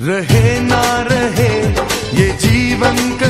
रहे ना रहे ये जीवन का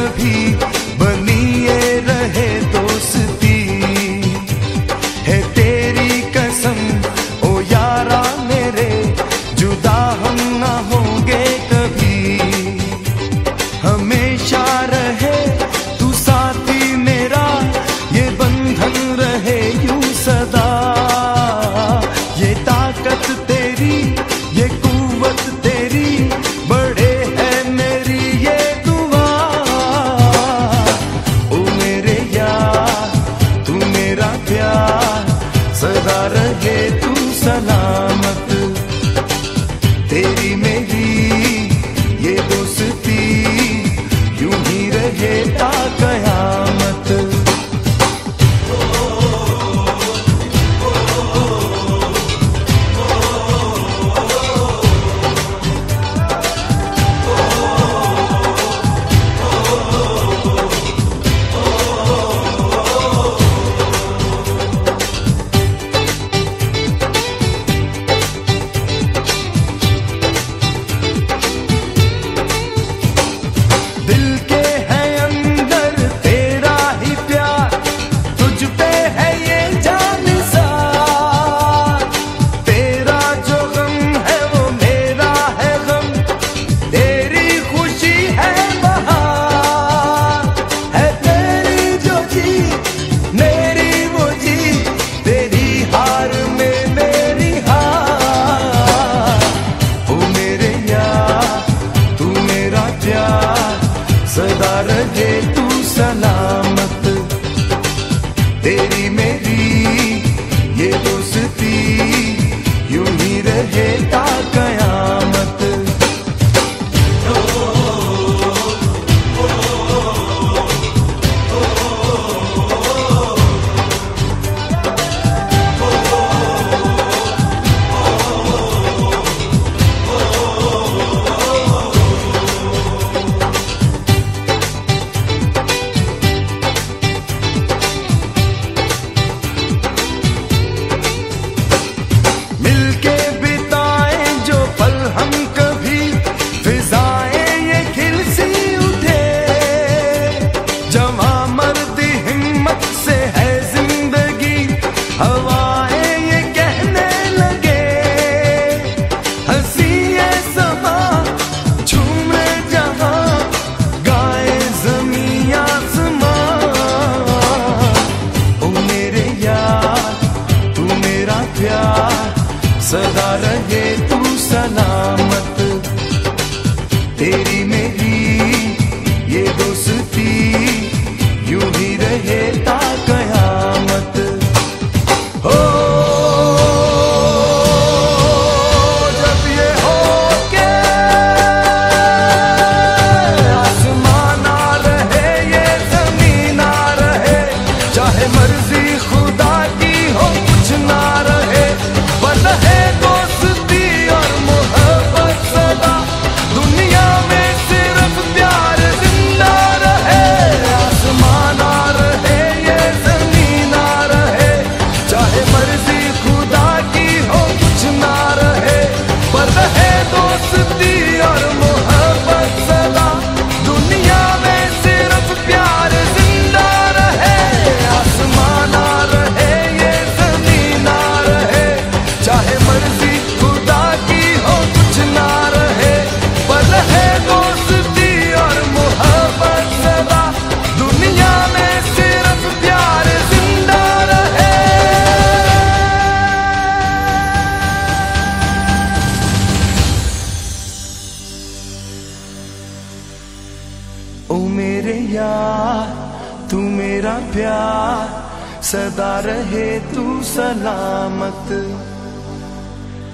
Seda ओ मेरे यार, तू मेरा प्यार, सदा रहे तू सलामत।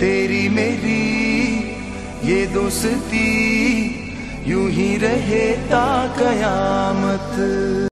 तेरी मेरी ये दोस्ती, यूँ ही रहे ता कयामत।